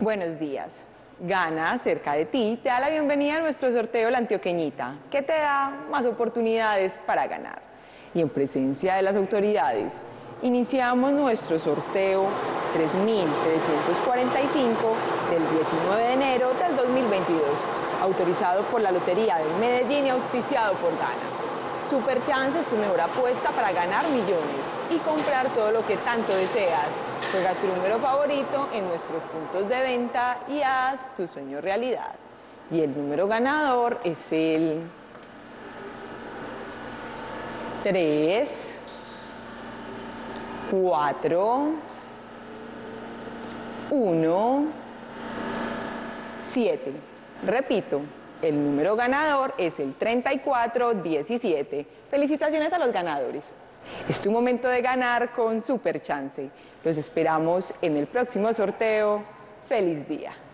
Buenos días. Gana cerca de ti te da la bienvenida a nuestro sorteo La Antioqueñita, que te da más oportunidades para ganar. Y en presencia de las autoridades, iniciamos nuestro sorteo 3345 del 19 de enero del 2022, autorizado por la Lotería de Medellín y auspiciado por Gana. Superchance es tu mejor apuesta para ganar millones y comprar todo lo que tanto deseas. Juega tu número favorito en nuestros puntos de venta y haz tu sueño realidad. Y el número ganador es el 3, 4, 1, 7. Repito, el número ganador es el 3417. Felicitaciones a los ganadores. Es tu momento de ganar con Super Chance. Los esperamos en el próximo sorteo. ¡Feliz día!